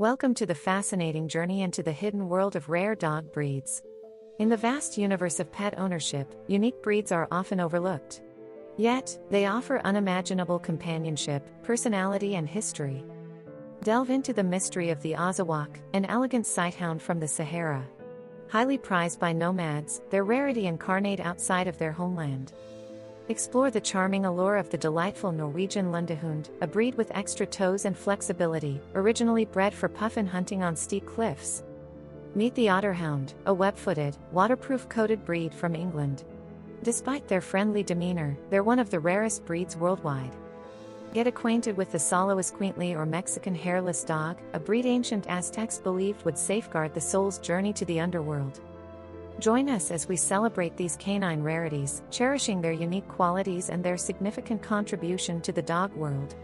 Welcome to the fascinating journey into the hidden world of rare dog breeds. In the vast universe of pet ownership, unique breeds are often overlooked. Yet, they offer unimaginable companionship, personality, and history. Delve into the mystery of the Azawak, an elegant sighthound from the Sahara. Highly prized by nomads, their rarity incarnate outside of their homeland. Explore the charming allure of the delightful Norwegian Lundehund, a breed with extra toes and flexibility, originally bred for puffin hunting on steep cliffs. Meet the Otterhound, a web-footed, waterproof-coated breed from England. Despite their friendly demeanor, they're one of the rarest breeds worldwide. Get acquainted with the Xoloitzcuintli or Mexican hairless dog, a breed ancient Aztecs believed would safeguard the soul's journey to the underworld. Join us as we celebrate these canine rarities, cherishing their unique qualities and their significant contribution to the dog world.